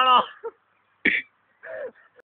കാണാം